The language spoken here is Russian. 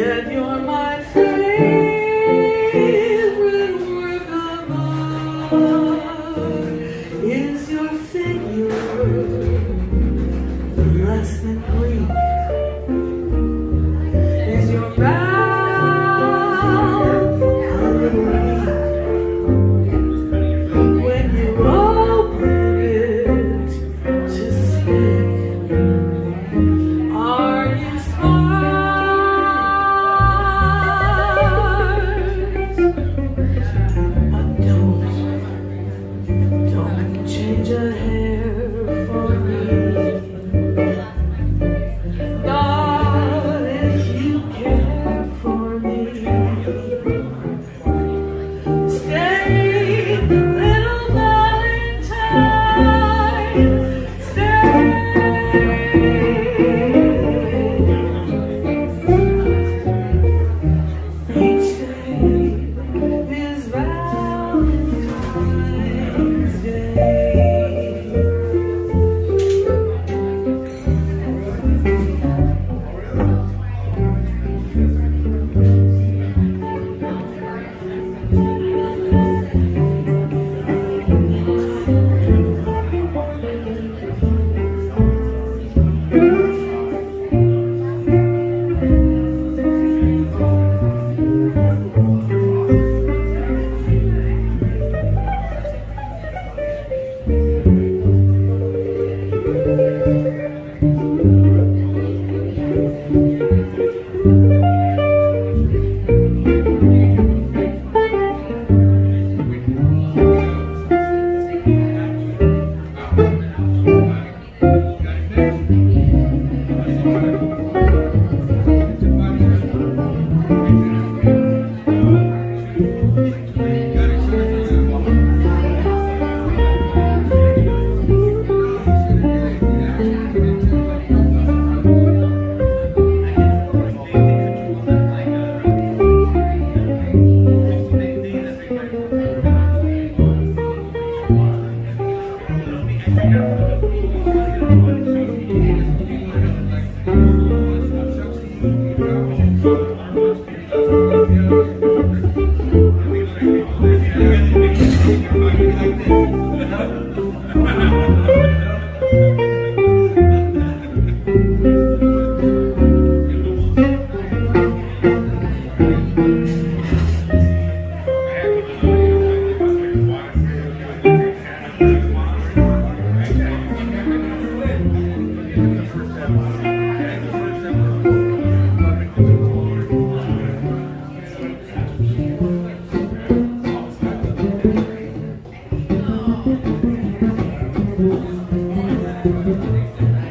yeah. ты.